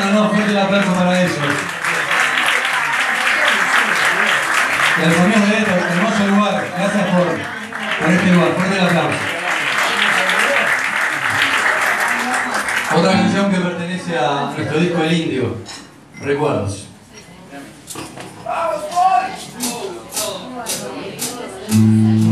acompañándonos. Fuerte el aplauso para ellos. Los amigos de este hermoso lugar, gracias por, por este lugar. Fuerte el aplauso. Otra canción que pertenece a nuestro disco El Indio, Recuerdos. solo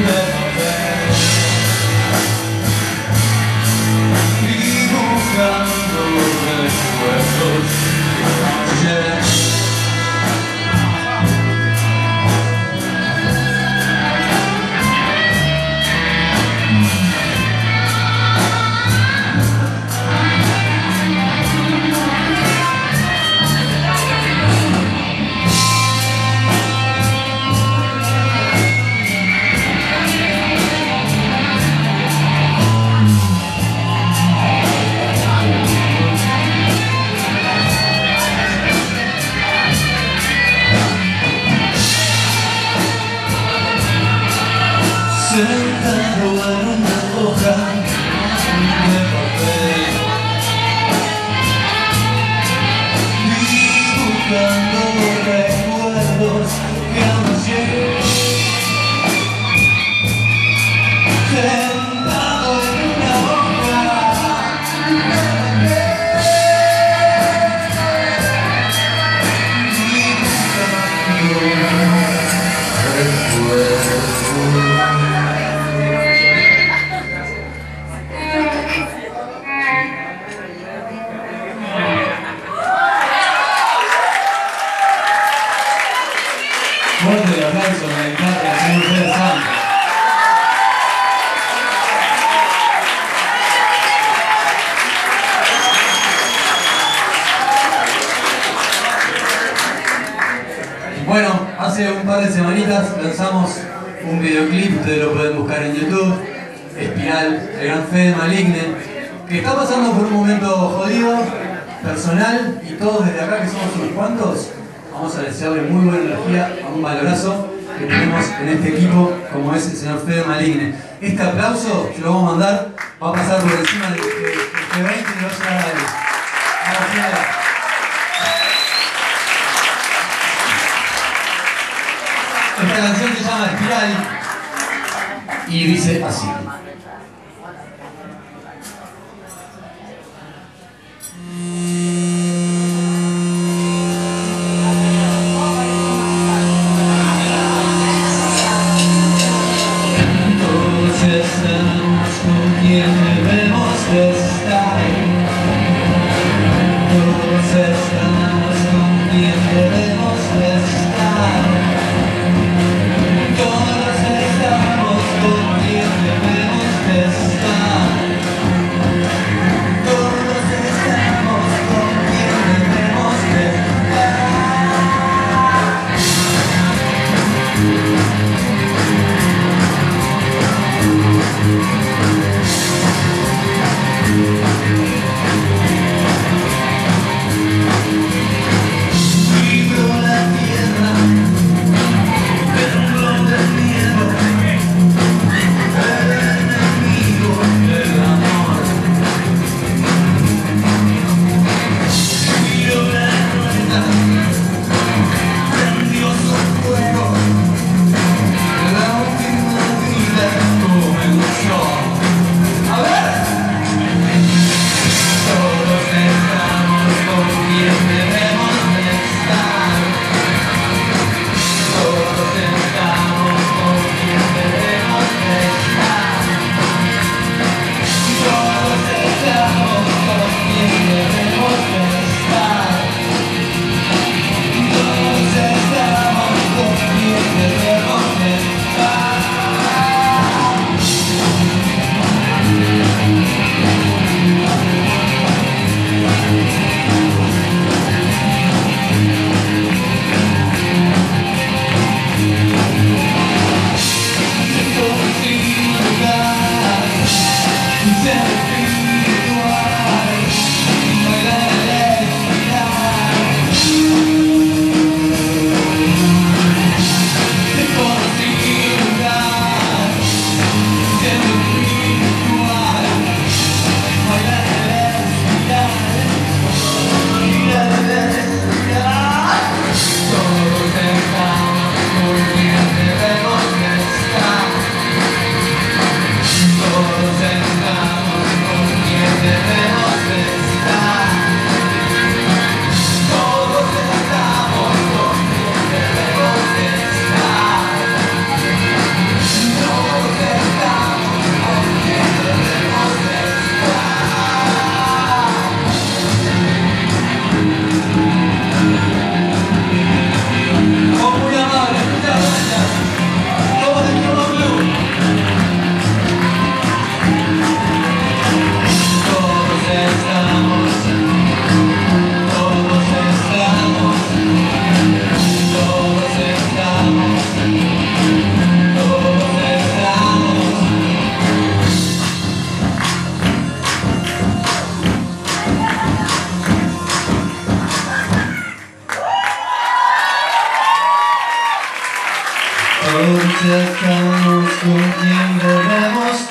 the Fuerte el aplauso a la guitarra, señor Fede Santos. Bueno, hace un par de semanitas lanzamos un videoclip, ustedes lo pueden buscar en YouTube, Espiral, el gran Fede Maligne, que está pasando por un momento jodido, personal, y todos desde acá, que somos unos cuantos, vamos a desearle muy buena energía a un valorazo que tenemos en este equipo, como es el señor Fede Maligne. Este aplauso se lo vamos a mandar, va a pasar por encima de este, de este 20 y va a llegar a él. Fede. Esta canción se llama Espiral y dice así.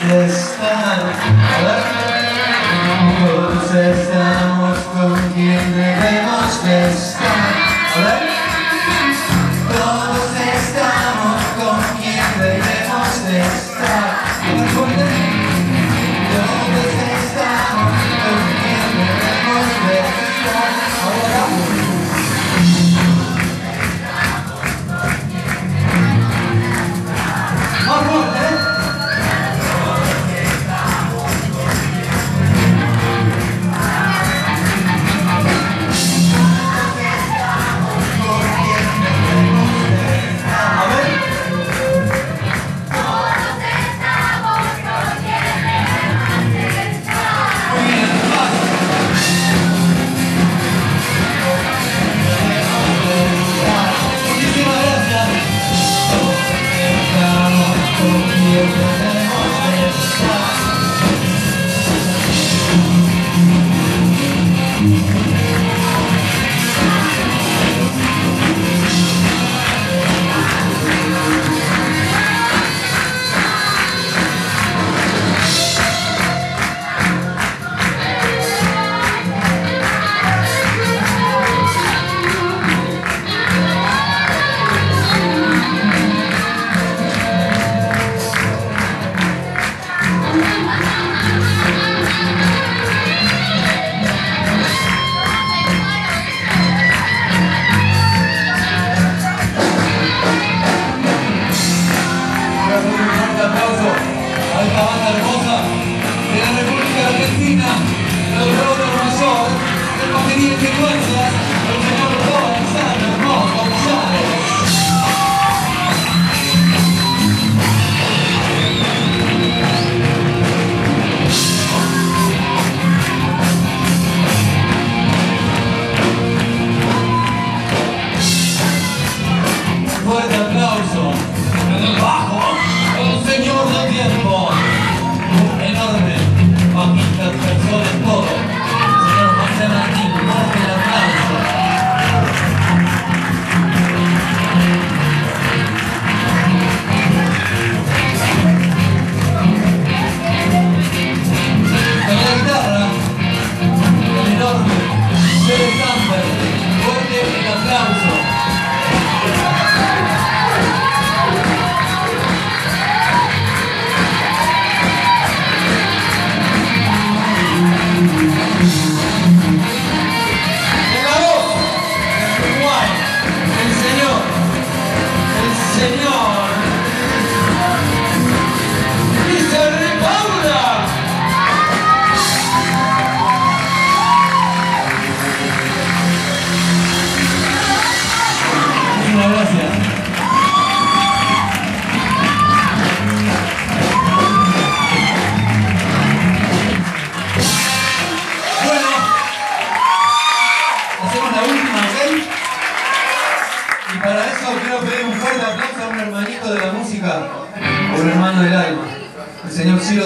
Debemos de estar. A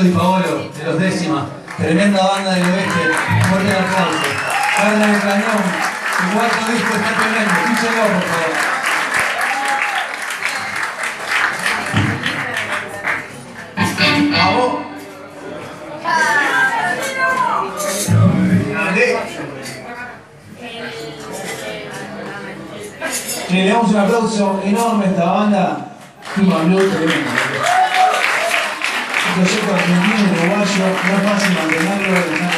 Di Paolo, de los décimas, tremenda banda del oeste, fuerte el alcance. Carla del Cañón, su cuarto disco está tremendo, por favor. Le damos un aplauso enorme a esta banda. Tremendo. 拍手を、裏回しで何度も。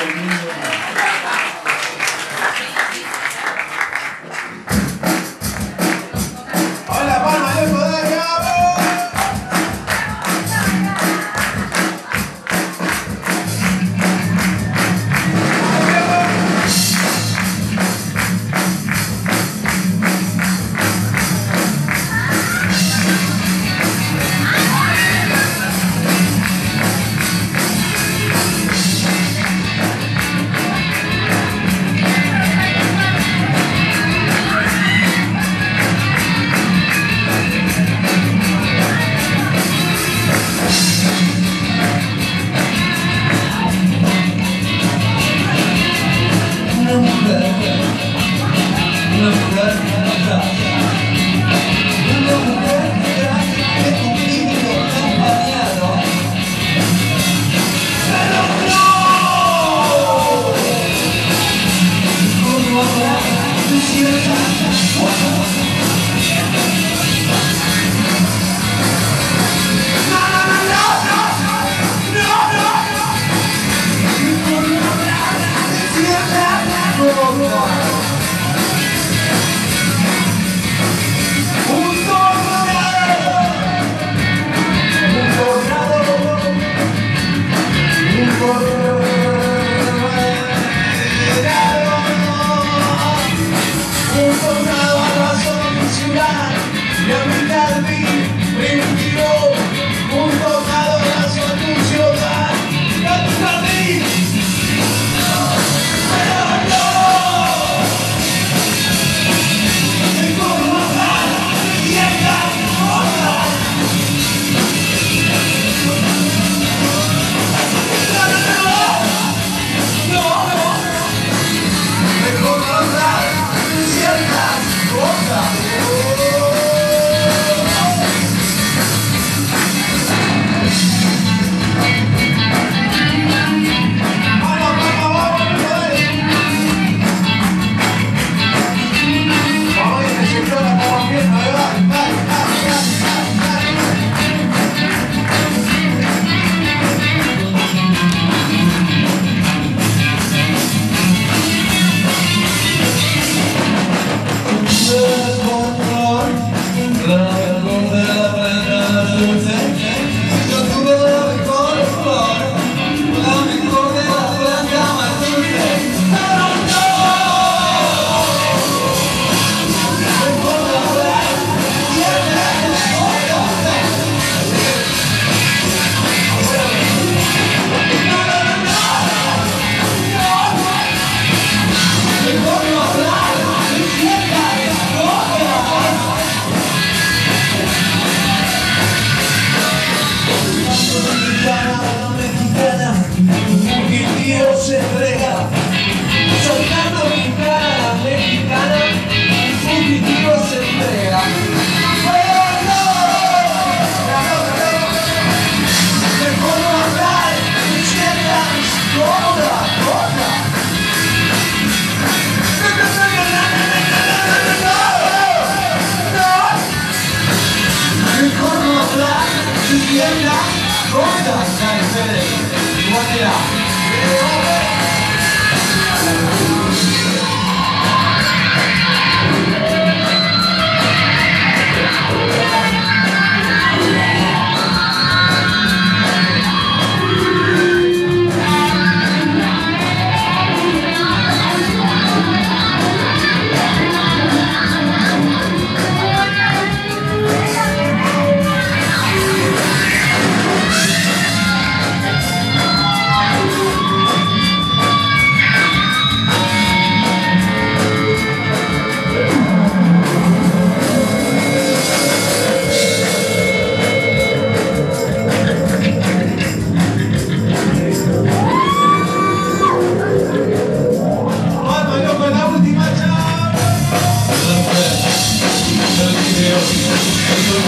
Fuerte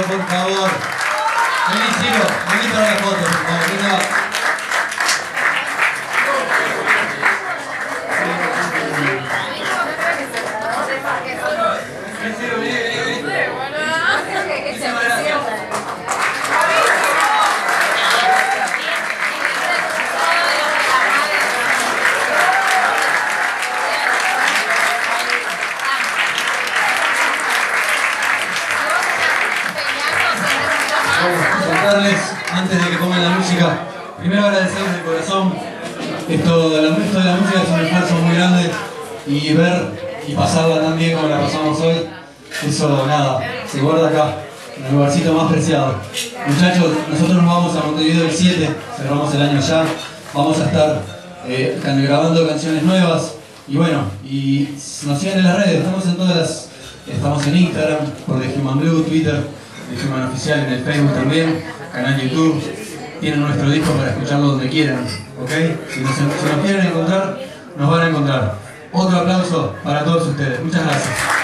por favor. Vení, Ciro, vení para la foto, por favor. Primero agradecerles de corazón. Esto, la, esto de la música es un esfuerzo muy grande y ver y pasarla tan bien como la pasamos hoy, eso nada, se guarda acá, en el lugarcito más preciado. Muchachos, nosotros nos vamos a Montevideo el 7, cerramos el año ya, vamos a estar eh, grabando canciones nuevas y bueno, y nos siguen en las redes, estamos en todas las, estamos en Instagram, por The Human Blue, Twitter, The Human Oficial en el Facebook también, canal YouTube, tienen nuestro disco para escucharlo donde quieran, ¿ok? Si nos, si nos quieren encontrar, nos van a encontrar. Otro aplauso para todos ustedes, muchas gracias.